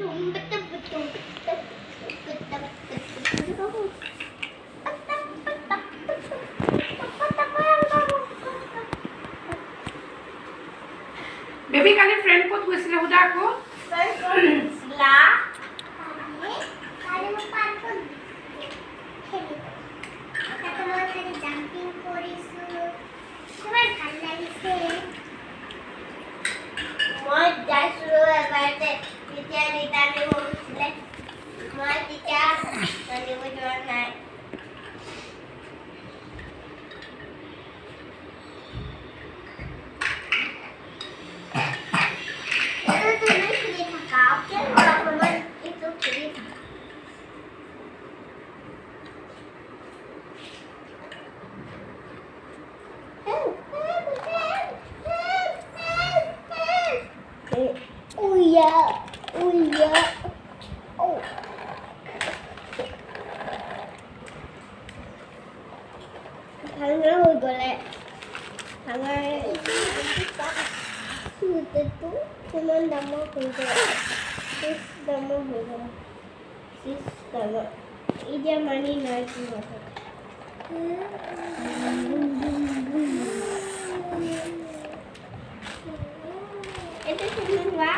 बेबी कल फ्रेंड को तू इसलिए को। ला। काले में पान को खेली 你打你。Oh yeah, oh yeah, oh. ভাঙা হৈ গ'লে ভাঙা চুটেটো কিমান দামৰ হৈ গ'ল ত্ৰিছ দামৰ হৈ গ'ল ত্ৰিছ দামৰ এতিয়া মানি নাই কি কথা Itu cuma wanita.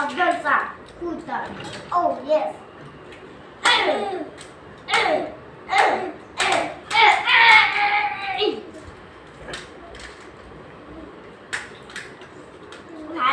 Abdulsa, Kuta. Oh yes. Alex,